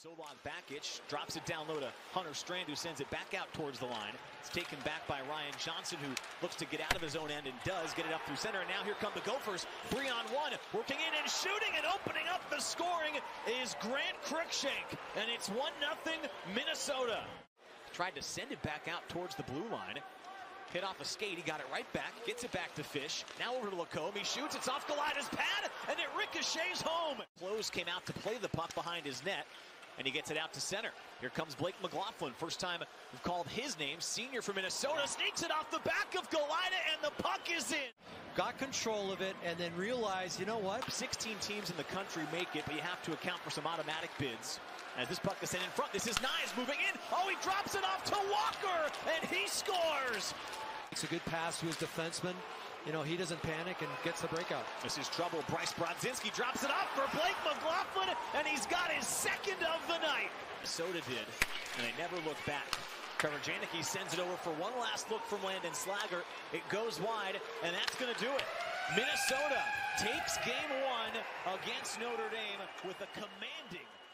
Solag Bakich drops it down low to Hunter Strand, who sends it back out towards the line. It's taken back by Ryan Johnson, who looks to get out of his own end and does get it up through center. And now here come the Gophers, three on one, working in and shooting and opening up the scoring is Grant Cruikshank, and it's one nothing Minnesota. Tried to send it back out towards the blue line. Hit off a skate, he got it right back, gets it back to Fish. Now over to LaCombe, he shoots, it's off Galajda's pad, and it ricochets home. Close came out to play the puck behind his net and he gets it out to center. Here comes Blake McLaughlin. First time we've called his name. Senior from Minnesota sneaks it off the back of Galajda, and the puck is in. Got control of it, and then realized, you know what? 16 teams in the country make it, but you have to account for some automatic bids. As this puck is sent in front, this is Knies moving in. Oh, he drops it off to Walker, and he scores. It's a good pass to his defenseman you know, he doesn't panic and gets the breakout. This is trouble. Bryce Brodzinski drops it off for Blake McLaughlin, and he's got his second Soda did, and they never looked back. Trevor Janicki sends it over for one last look from Landon Slaggert. It goes wide, and that's going to do it. Minnesota takes game one against Notre Dame with a commanding 5-1 victory.